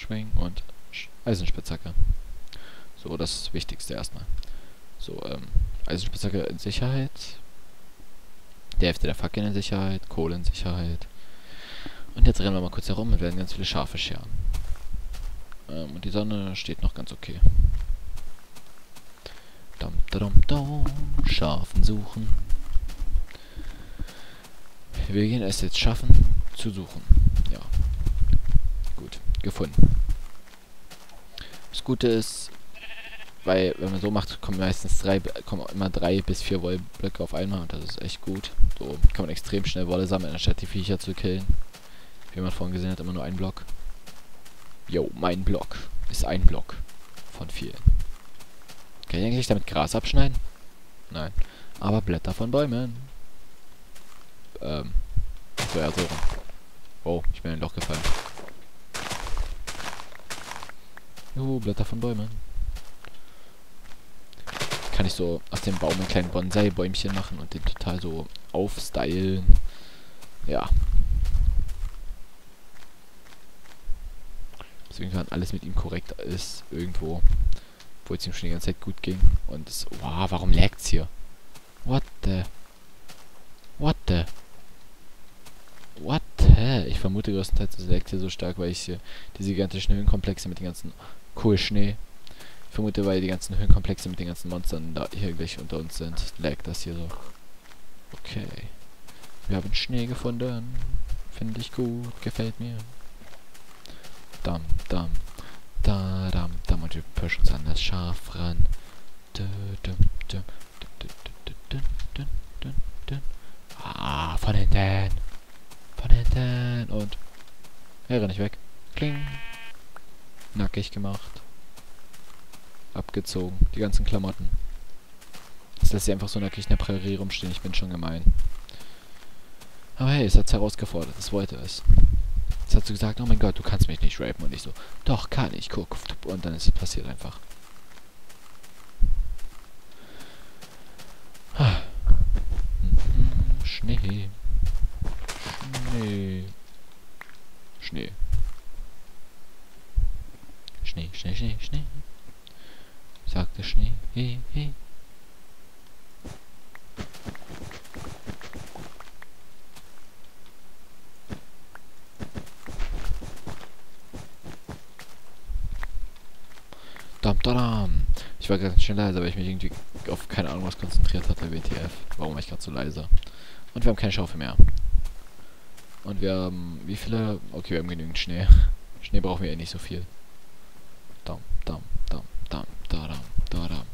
schwingen und Eisenspitzhacke. So, das Wichtigste erstmal. So, ähm, Eisenspitzhacke in Sicherheit. Die Hälfte der Fackeln in Sicherheit, Kohle in Sicherheit. Und jetzt rennen wir mal kurz herum und werden ganz viele Schafe scheren. Ähm, und die Sonne steht noch ganz okay. Dum, dum, dum, Schafen suchen. Wir gehen es jetzt schaffen, zu suchen. Ja. Gefunden. Das Gute ist, weil wenn man so macht, kommen meistens drei, kommen immer drei bis vier Wollblöcke auf einmal und das ist echt gut. So kann man extrem schnell Wolle sammeln, anstatt die Viecher zu killen. Wie man vorhin gesehen hat, immer nur ein Block. Jo, mein Block ist ein Block von vielen. Kann ich eigentlich damit Gras abschneiden? Nein. Aber Blätter von Bäumen. Ähm. So, ja, so. Oh, ich bin in ein Loch gefallen. Juhu, Blätter von Bäumen. Kann ich so aus dem Baum ein kleines Bonsai-Bäumchen machen und den total so aufstylen. Ja. Deswegen kann alles mit ihm korrekt ist, irgendwo. Obwohl es ihm schon die ganze Zeit gut ging. Und es, wow, warum lagt's hier? What the? What the? What the? Ich vermute größtenteils, es laggt hier so stark, weil ich hier diese gigantischen Höhenkomplexe mit den ganzen Kohl Schnee. Ich vermute, weil die ganzen Höhenkomplexe mit den ganzen Monstern da hier gleich unter uns sind, lag das hier so. Okay. Wir haben Schnee gefunden. Finde ich gut, gefällt mir. Dam, dam, da, dam, dam. Und wir pushen uns an das Schaf ran. Ah, von hinten. Von hinten. Und. Er rennt nicht weg. Kling. Nackig gemacht. Abgezogen. Die ganzen Klamotten. Jetzt lässt sie einfach so nackig in der Prärie rumstehen. Ich bin schon gemein. Aber hey, es hat's herausgefordert. Es wollte es. Jetzt hat sie gesagt, oh mein Gott, du kannst mich nicht rapen. Und ich so, doch, kann ich, guck. Und dann ist es passiert einfach. Ah. Mhm, Schnee. Schnee. Schnee. Schnee, Schnee, Schnee, Schnee. Sagte Schnee. He, he. Dam, dam. Ich war gerade schnell leise, weil ich mich irgendwie auf keine Ahnung was konzentriert hatte, WTF. Warum war ich gerade so leise? Und wir haben keine Schaufel mehr. Und wir haben, wie viele? Okay, wir haben genügend Schnee. Schnee brauchen wir eh nicht so viel. Dam, dam, dam, dam, dadam, dadam,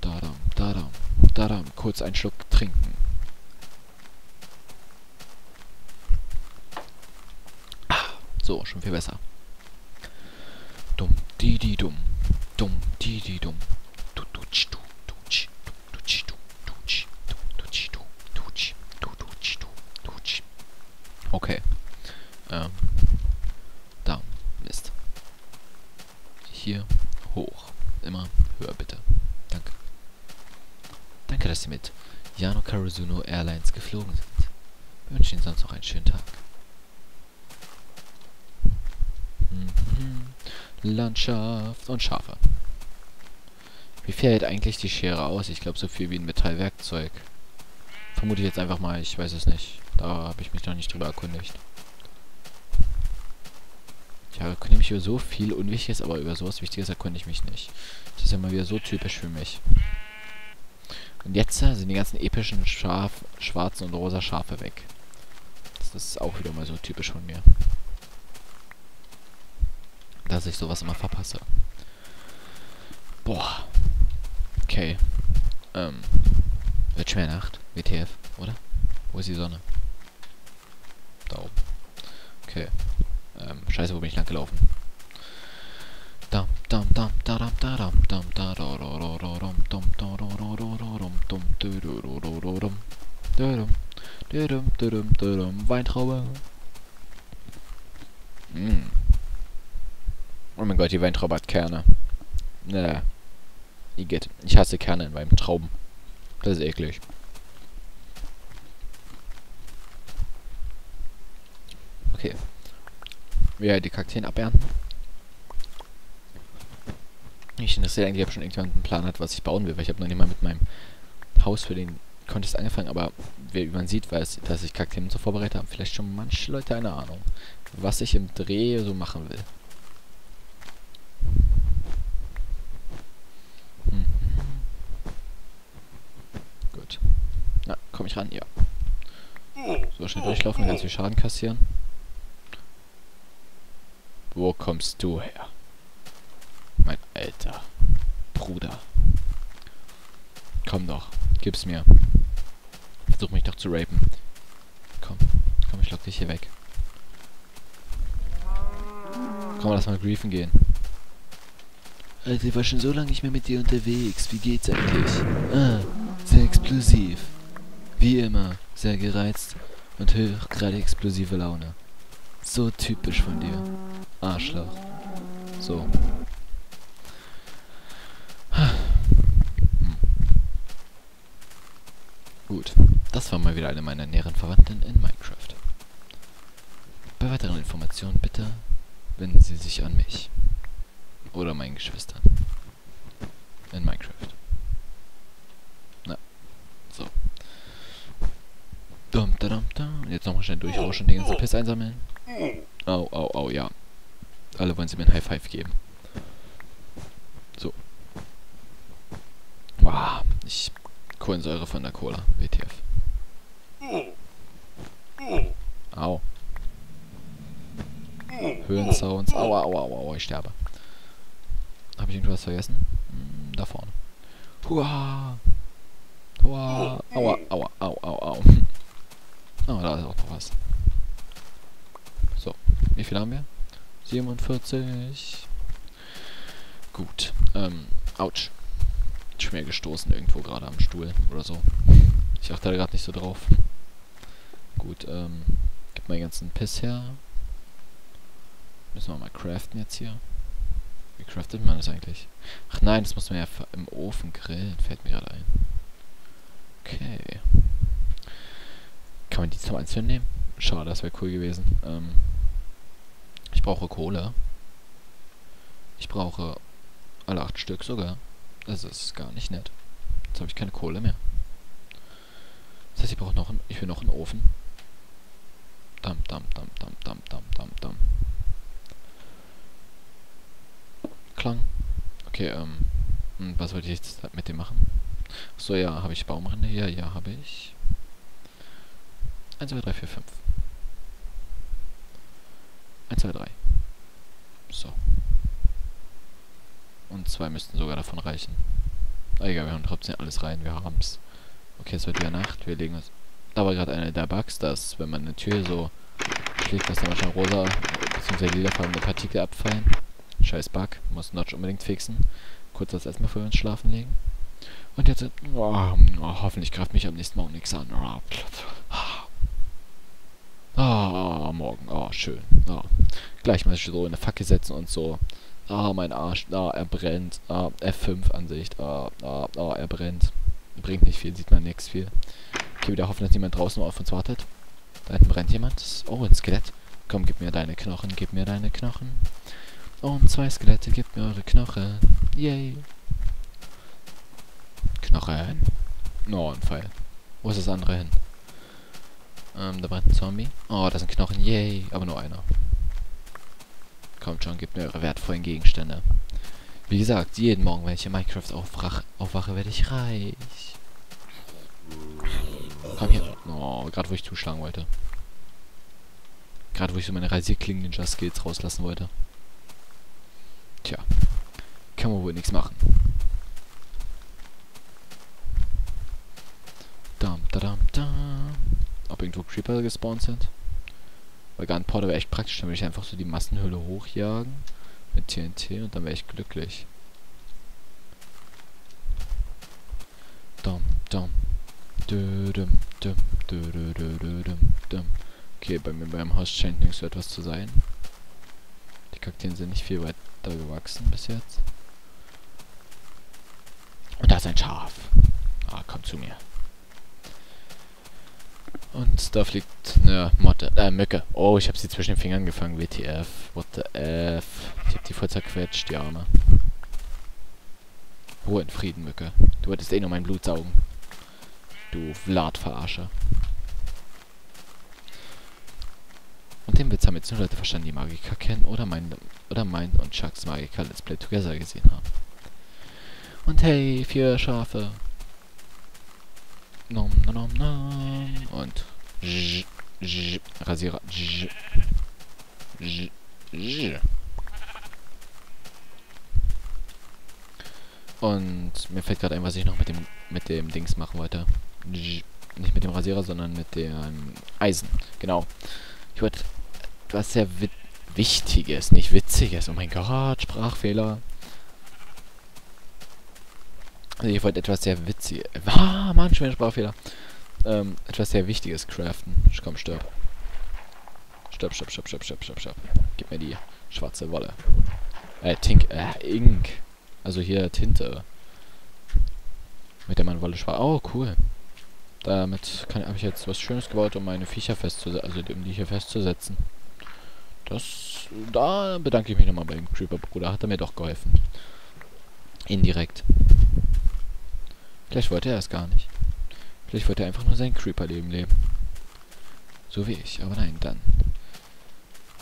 dadam, dadam, dadam. Kurz einen Schluck trinken. Ah, so, schon viel besser. Dumm, di, di, dumm. Dumm, di, di, dumm. Du, du, tsch, du, du, tsch, du, du, tsch, du, du, tsch, du, du, tsch, du, du, tsch, du, du, tsch, du, du, tsch. Okay. Ähm. Da. Mist. Hier. Hoch. Immer höher, bitte. Danke. Danke, dass Sie mit Yano Karazuno Airlines geflogen sind. Wir wünschen Ihnen sonst noch einen schönen Tag. Mhm. Landschaft und Schafe. Wie viel eigentlich die Schere aus? Ich glaube so viel wie ein Metallwerkzeug. Vermute ich jetzt einfach mal, ich weiß es nicht. Da habe ich mich noch nicht drüber erkundigt. Ich erkundige mich über so viel Unwichtiges, aber über sowas Wichtiges erkundige ich mich nicht. Das ist ja mal wieder so typisch für mich. Und jetzt äh, sind die ganzen epischen Schaf, schwarzen und rosa Schafe weg. Das ist auch wieder mal so typisch von mir. Dass ich sowas immer verpasse. Boah. Okay. Ähm. Wird schwer Nacht. WTF, oder? Wo ist die Sonne? Da oben. Okay. Ähm, scheiße, wo bin ich lang gelaufen? Dam, dam, dam, daram, da dam, darororororom, dum, da dum, dörororororom, dörum, dörum, dörum, dörum, Weintraube. Mm. Oh mein Gott, die Weintraube hat Kerne. Nee. Igitt. Ich hasse Kerne in meinem Trauben. Das ist eklig. Okay. Wir die Kakteen abernten. Mich interessiert eigentlich, ob schon irgendjemand einen Plan hat, was ich bauen will, weil ich habe noch nicht mal mit meinem Haus für den Contest angefangen, aber wie man sieht, weiß, dass ich Kakteen so vorbereitet habe, vielleicht schon manche Leute eine Ahnung, was ich im Dreh so machen will. Mhm. Gut. Na, komme ich ran? Ja. So schnell durchlaufen, ganz viel Schaden kassieren. Wo kommst du her? Mein alter Bruder. Komm doch, gib's mir. Versuch mich doch zu rapen. Komm, komm, ich lock dich hier weg. Komm, lass mal griefen gehen. Alter, ich war schon so lange nicht mehr mit dir unterwegs. Wie geht's eigentlich? Ah, sehr explosiv. Wie immer, sehr gereizt und gerade explosive Laune. So typisch von dir. Arschloch. So. Hm. Gut, das war mal wieder eine meiner näheren Verwandten in Minecraft. Bei weiteren Informationen bitte wenden Sie sich an mich. Oder meinen Geschwistern. In Minecraft. Na, so. Da. Jetzt nochmal schnell durchrauschen und den ganzen Piss einsammeln. Au, au, au, ja. Alle wollen sie mir ein High Five geben. So. Wow, ich Kohlensäure von der Cola. WTF. Au. Höhensounds. Aua, aua, aua, aua, ich sterbe. Habe ich irgendwas vergessen? Hm, da vorne. Hua. Hua. Aua, aua, au, au, au. Oh, da ist auch noch was. So, wie viel haben wir? 47. Gut. Ähm, ouch. Mir gestoßen irgendwo gerade am Stuhl oder so. Ich achte da gerade nicht so drauf. Gut, ähm, gib mal den ganzen Piss her. Müssen wir mal craften jetzt hier. Wie craftet man das eigentlich? Ach nein, das muss man ja im Ofen grillen, fällt mir gerade ein. Okay. Kann man die zum Einzelnen nehmen? Schade, das wäre cool gewesen. Ähm, ich brauche Kohle. Ich brauche alle acht Stück sogar. Das ist gar nicht nett. Jetzt habe ich keine Kohle mehr. Das heißt, ich brauche noch einen, ich will noch einen Ofen. Dam, dam, dam, dam, dam, dam, dam, dam. Klang. Okay, ähm, was wollte ich jetzt mit dem machen? So, ja, habe ich Baumrinde hier? Ja, habe ich. 1, 2, 3, 4, 5. 1, 2, 3. So. Und zwei müssten sogar davon reichen. Ah, egal, wir haben trotzdem alles rein, wir haben's. Okay, es wird wieder Nacht, wir legen uns... Da war gerade eine der Bugs, dass wenn man eine Tür so schlägt, dass da manchmal rosa bzw. lilafarbene Partikel abfallen. Scheiß Bug, muss Notch unbedingt fixen. Kurz das erstmal vor uns schlafen legen. Und jetzt... Oh, oh, hoffentlich greift mich am nächsten Morgen nichts an. Oh, Ah, morgen. Oh, schön. Oh. Gleich mal so in eine Fackel setzen und so. Ah, mein Arsch. Ah, er brennt. Ah, F5-Ansicht. Ah, ah, ah, er brennt. Bringt nicht viel, sieht man nichts viel. Okay, wieder hoffen, dass niemand draußen auf uns wartet. Da hinten brennt jemand. Oh, ein Skelett. Komm, gib mir deine Knochen, gib mir deine Knochen. Und zwei Skelette, gebt mir eure Knochen. Yay. Knochen. Oh, ein Pfeil. Wo ist das andere hin? Ähm, da brennt ein Zombie. Oh, das sind Knochen. Yay. Aber nur einer. Kommt schon, gebt mir eure wertvollen Gegenstände. Wie gesagt, jeden Morgen, wenn ich in Minecraft aufwache, aufwache werde ich reich. Komm hier. Oh, gerade wo ich zuschlagen wollte. Gerade wo ich so meine Rasierklingen-Ninja-Skills rauslassen wollte. Tja. Kann man wohl nichts machen. Dam, da, dam, dam. Ob irgendwo Creeper gespawnt sind? Weil Gunpowder wäre echt praktisch, dann würde ich einfach so die Massenhülle hochjagen. Mit TNT und dann wäre ich glücklich. Dum, dum. Dum, dum, dum, Okay, bei mir beim Haus scheint nicht so etwas zu sein. Die Kakteen sind nicht viel weiter gewachsen bis jetzt. Und da ist ein Schaf. Ah, komm zu mir. Und da fliegt eine Motte, äh, Mücke. Oh, ich habe sie zwischen den Fingern gefangen, WTF. What the F. Ich habe die voll zerquetscht, die Arme. Ruhe in Frieden, Mücke. Du wolltest eh nur mein Blut saugen. Du Vlad-Verarscher. Und den Witz haben jetzt nur Leute verstanden, die Magiker kennen oder mein, oder mein und Chucks Magiker Let's Play Together gesehen haben. Und hey, vier Schafe. Nom, nom, nom, nom. Und Rasierer. Und mir fällt gerade ein, was ich noch mit dem mit dem Dings machen wollte. Nicht mit dem Rasierer, sondern mit dem Eisen. Genau. Ich wollte was sehr Wichtiges, nicht Witziges. Oh mein Gott, Sprachfehler. Also ich wollte etwas sehr Witziges. Ah, Mann, schwere Sprachfehler. Ähm, etwas sehr Wichtiges craften. Komm, stirb. Stirb, stirb, stirb, stirb, stirb, stirb, stirb. Gib mir die schwarze Wolle. Äh, Tink, äh, Ink. Also hier Tinte. Mit der man Wolle schwarz. Oh, cool. Damit habe ich jetzt was Schönes gebaut, um meine Viecher festzusetzen, also um die hier festzusetzen. Das, da bedanke ich mich nochmal beim Creeper-Bruder. Hat er mir doch geholfen. Indirekt. Vielleicht wollte er es gar nicht. Vielleicht wollte er einfach nur sein Creeper-Leben leben. So wie ich. Aber nein, dann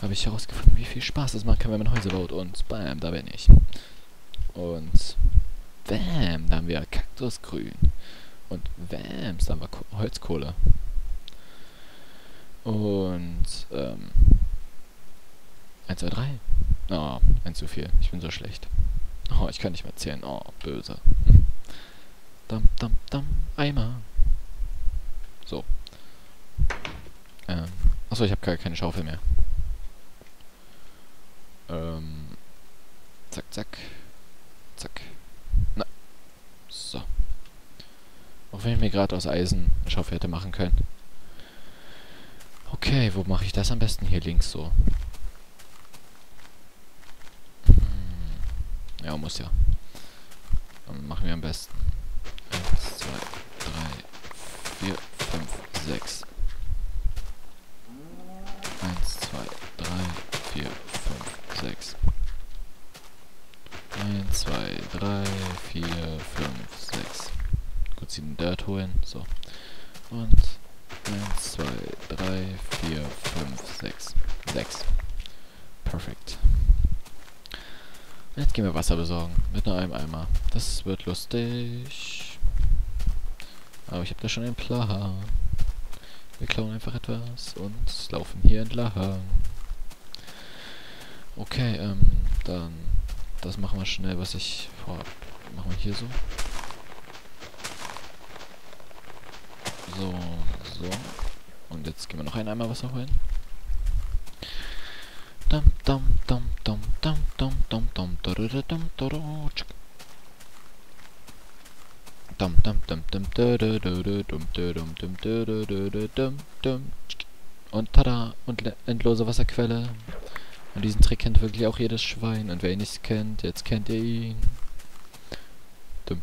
habe ich herausgefunden, wie viel Spaß es machen kann, wenn man Häuser baut. Und bam, da bin ich. Und bam, da haben wir Kaktusgrün. Und bam, da haben wir Ko Holzkohle. Und, ähm, 1, 2, 3. Oh, ein zu viel. Ich bin so schlecht. Oh, ich kann nicht mehr zählen. Oh, böse. Hm. Dam, dam, dam. Eimer. So. Ähm. Achso, ich habe gar keine Schaufel mehr. Ähm. Zack, zack. Zack. Na. So. Auch wenn ich mir gerade aus Eisen eine Schaufel hätte machen können. Okay, wo mache ich das am besten? Hier links so. Hm. Ja, muss ja. Dann machen wir am besten. 5, 6. 1, 2, 3, 4, 5, 6. 1, 2, 3, 4, 5, 6. Kurz den Dirt holen. So. Und 1, 2, 3, 4, 5, 6. 6. Perfekt. Jetzt gehen wir Wasser besorgen. Mit nur einem Eimer. Das wird lustig. Aber ich habe da schon einen Plan. Wir klauen einfach etwas und laufen hier entlang. Okay, ähm, dann das machen wir schnell, was ich vor. Machen wir hier so. So, so. Und jetzt gehen wir noch ein Eimer Wasser holen. Dum dum dum dum dum dum dum dum dum dum dum Dum dum dum dum dum dum dum dum Und tada! Und endlose Wasserquelle. Und diesen Trick kennt wirklich auch jedes Schwein. Und wer ihn nicht kennt, jetzt kennt ihr ihn. Dum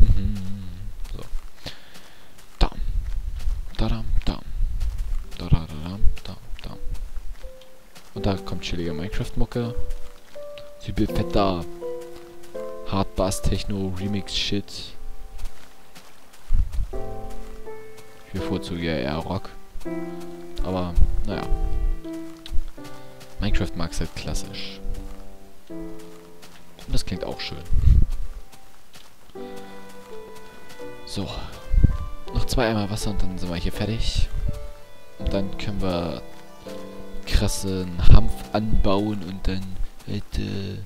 So. Dam. Dadam, dam. Dadadam, dam, dam. Und da kommt chillige Minecraft-Mucke. Übel fetter Hardbass-Techno-Remix-Shit. Ich bevorzuge ja eher Rock. Aber, naja. Minecraft mag es halt klassisch. Und das klingt auch schön. So. Noch zwei Eimer Wasser und dann sind wir hier fertig. Und dann können wir krassen Hanf anbauen und dann, Alter,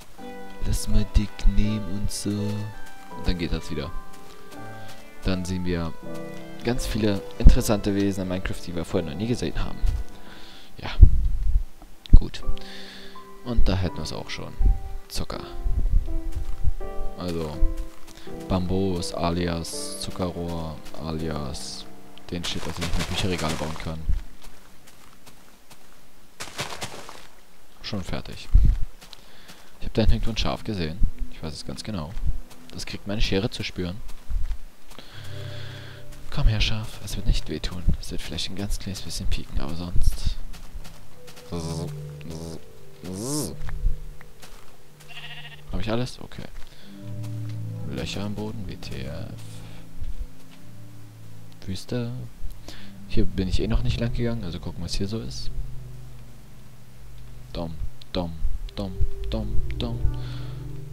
lass mal dick nehmen und so. Und dann geht das wieder. Dann sehen wir ganz viele interessante Wesen in Minecraft, die wir vorher noch nie gesehen haben. Ja. Gut. Und da hätten wir es auch schon. Zucker. Also, Bambus alias Zuckerrohr alias den Shit, dass ich nicht mehr Bücherregale bauen kann. Schon fertig. Ich habe da irgendwo ein Schaf gesehen. Ich weiß es ganz genau. Das kriegt meine Schere zu spüren. Komm her, Schaf. Es wird nicht wehtun. Es wird vielleicht ein ganz kleines bisschen pieken, aber sonst... Habe ich alles? Okay. Löcher am Boden, WTF. Wüste. Hier bin ich eh noch nicht lang gegangen, also gucken, was hier so ist. Dom, dom, dom, dom, dom.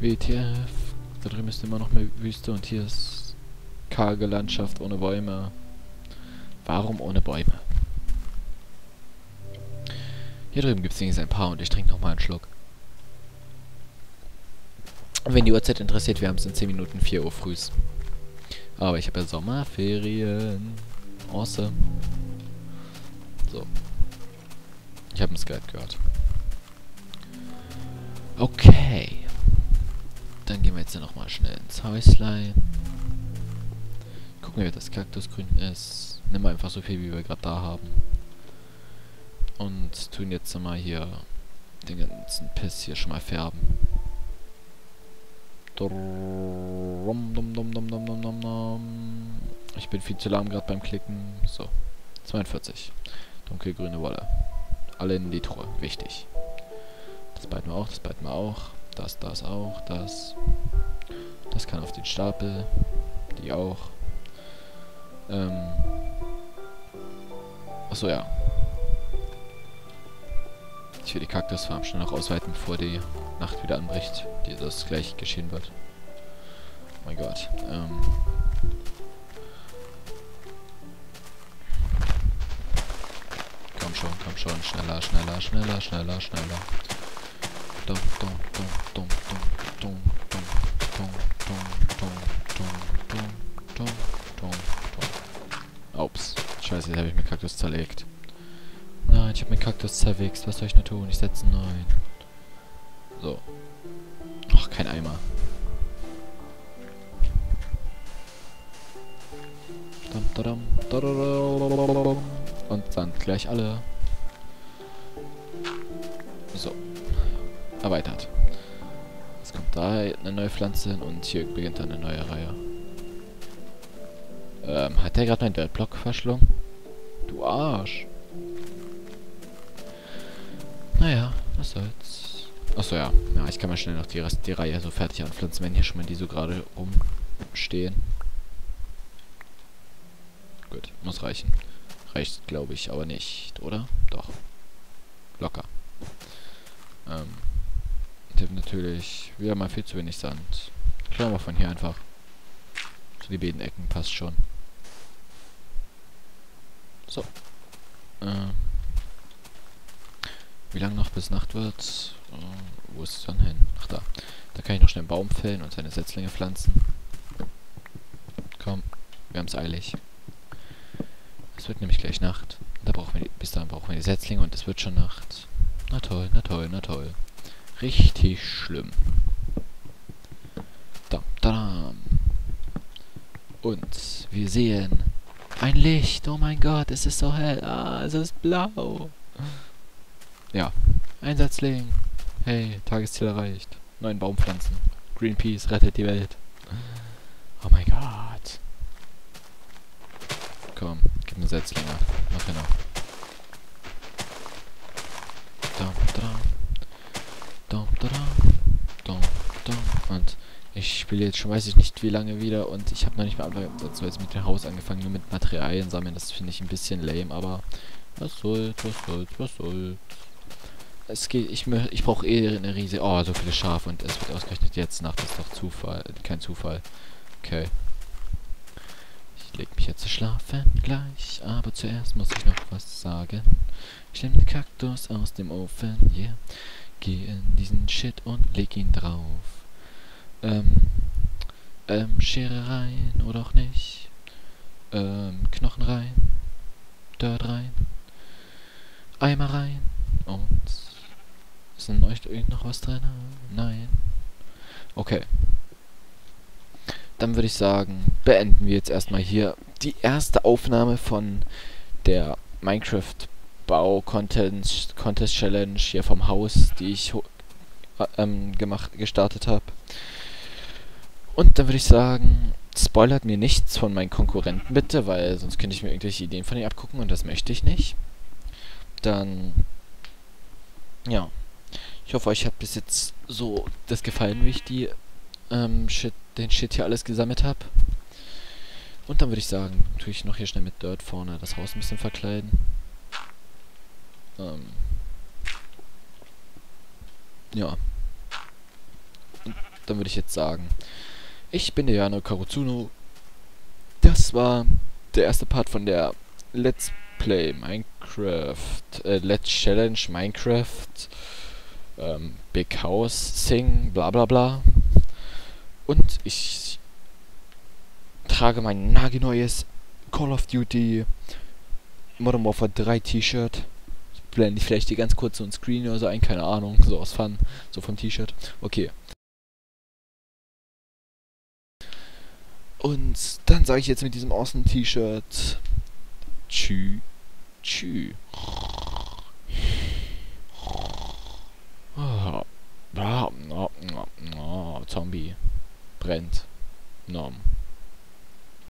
WTF. Da drüben ist immer noch mehr Wüste und hier ist karge Landschaft ohne Bäume. Warum ohne Bäume? Hier drüben gibt es ein paar und ich trinke nochmal einen Schluck. Und wenn die Uhrzeit interessiert, wir haben es in 10 Minuten 4 Uhr früh. Aber ich habe ja Sommerferien. Awesome. So. Ich habe einen Skype gehört. Okay. Dann gehen wir jetzt ja nochmal schnell ins Häuslein. Gucken wir, wie das Kaktusgrün ist. Nimm einfach so viel, wie wir gerade da haben. Und tun jetzt mal hier den ganzen Piss hier schon mal färben. Ich bin viel zu lahm gerade beim Klicken. So. 42. Dunkelgrüne Wolle. Alle in die Truhe. Wichtig. Das beiden wir auch, das beiden wir auch. Das, das auch, das. Das kann auf den Stapel. Die auch. Ähm. Achso, ja. Ich will die Kaktusfarm schnell noch ausweiten, bevor die Nacht wieder anbricht. Die das gleich geschehen wird. Oh mein Gott. Ähm. Komm schon, komm schon. Schneller, schneller, schneller, schneller, schneller. Dum, dum, dum, dum, dum, dum. Ups. Scheiße, jetzt habe ich mir Kaktus zerlegt. Nein, ich habe meinen Kaktus zerwichst. Was soll ich nur tun? Ich setze einen neuen. So. Ach, kein Eimer. Und dann gleich alle. So. Erweitert. Jetzt kommt da eine neue Pflanze hin und hier beginnt dann eine neue Reihe. Ähm, hat der gerade meinen Dirtblock verschlungen? Du Arsch. Naja, was soll's. Achso, ja. Ja, ich kann mal schnell noch die Rest die Reihe so fertig anpflanzen, wenn hier schon mal die so gerade rumstehen. Gut, muss reichen. Reicht, glaube ich, aber nicht, oder? Doch. Locker. Ähm. Ich habe natürlich wieder mal viel zu wenig Sand. Klauen wir von hier einfach. So die beiden Ecken passt schon. So. Ähm. Wie lange noch bis Nacht wird? Äh, wo ist es dann hin? Ach da. Da kann ich noch schnell einen Baum fällen und seine Setzlinge pflanzen. Komm, wir haben es eilig. Es wird nämlich gleich Nacht. Da brauchen wir die, bis dahin brauchen wir die Setzlinge und es wird schon Nacht. Na toll, na toll, na toll. Richtig schlimm. Da, da. Und wir sehen ein Licht. Oh mein Gott, es ist so hell. Ah, es ist blau. Ja. Einsatzling. Hey, Tagesziel erreicht. Neuen Baum pflanzen. Greenpeace rettet die Welt. Oh mein Gott. Komm, gib mir Setzlinge. Mach genau. Dum. Dum, dum, dum, dum. Und ich spiele jetzt schon weiß ich nicht wie lange wieder und ich habe noch nicht mal dazu jetzt mit dem Haus angefangen, nur mit Materialien sammeln. Das finde ich ein bisschen lame, aber was soll's, was soll's, was soll's. Es geht, ich, ich brauche eh eine riesige... Oh, so viele Schafe und es wird ausgerechnet jetzt Nacht. Das ist doch Zufall. Kein Zufall. Okay. Ich leg mich jetzt schlafen gleich, aber zuerst muss ich noch was sagen. Ich nehme den Kaktus aus dem Ofen, yeah. Geh in diesen Shit und leg ihn drauf. Ähm, ähm, Schere rein oder auch nicht. Ähm, Knochen rein. Dirt rein. Eimer rein. Und in euch noch was drin? Nein. Okay. Dann würde ich sagen, beenden wir jetzt erstmal hier die erste Aufnahme von der Minecraft Bau Contest, Contest Challenge hier vom Haus, die ich äh, ähm, gemacht, gestartet habe. Und dann würde ich sagen, spoilert mir nichts von meinen Konkurrenten bitte, weil sonst könnte ich mir irgendwelche Ideen von ihnen abgucken und das möchte ich nicht. Dann, ja. Ich hoffe, euch hat bis jetzt so das gefallen, wie ich die, ähm, Shit, den Shit hier alles gesammelt habe. Und dann würde ich sagen, tue ich noch hier schnell mit Dirt vorne das Haus ein bisschen verkleiden. Ähm. Ja. Und dann würde ich jetzt sagen, ich bin der Jano Karutsuno. Das war der erste Part von der Let's Play Minecraft, äh, Let's Challenge Minecraft, ähm, Big House Sing, bla bla bla. Und ich trage mein nagelneues Call of Duty Modern Warfare 3 T-Shirt. Blende ich vielleicht hier ganz kurz so ein Screen oder so ein, keine Ahnung, so aus Fun, so vom T-Shirt. Okay. Und dann sage ich jetzt mit diesem awesome T-Shirt Tschü. Tschü. Oh, oh, oh, Zombie. Brennt. Norm.